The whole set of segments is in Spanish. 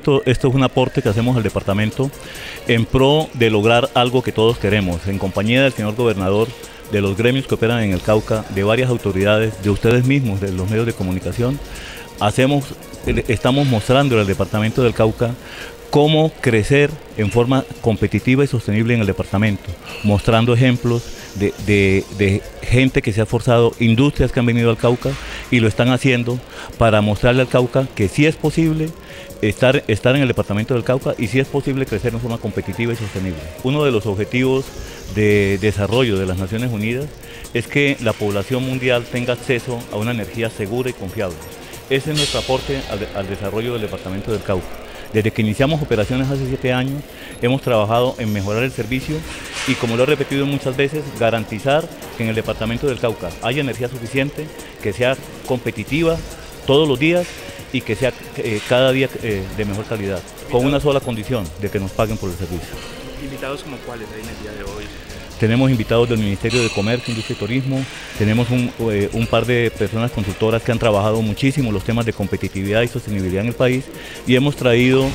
Esto, es un aporte que hacemos al departamento en pro de lograr algo que todos queremos, en compañía del señor gobernador, de los gremios que operan en el Cauca, de varias autoridades, de ustedes mismos, de los medios de comunicación, hacemos, estamos mostrando al departamento del Cauca cómo crecer en forma competitiva y sostenible en el departamento, mostrando ejemplos de, gente que se ha esforzado, industrias que han venido al Cauca y lo están haciendo para mostrarle al Cauca que sí es posible estar, estar en el departamento del Cauca y sí es posible crecer en forma competitiva y sostenible. Uno de los objetivos de desarrollo de las Naciones Unidas es que la población mundial tenga acceso a una energía segura y confiable. Ese es nuestro aporte al, al desarrollo del departamento del Cauca. Desde que iniciamos operaciones hace siete años, hemos trabajado en mejorar el servicio y, como lo he repetido muchas veces, garantizar que en el departamento del Cauca haya energía suficiente, que sea competitiva todos los días y que sea eh, cada día eh, de mejor calidad, con una sola condición, de que nos paguen por el servicio. ¿Invitados como cuáles hay en el día de hoy? Tenemos invitados del Ministerio de Comercio, Industria y Turismo, tenemos un, eh, un, par de personas consultoras que han trabajado muchísimo los temas de competitividad y sostenibilidad en el país y hemos traído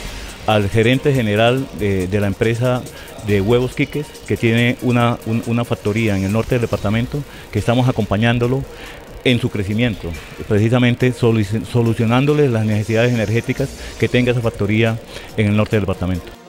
al gerente general de, la empresa de Huevos Quiques, que tiene una, un, una factoría en el norte del departamento, que estamos acompañándolo en su crecimiento, precisamente solucionándoles las necesidades energéticas que tenga esa factoría en el norte del departamento.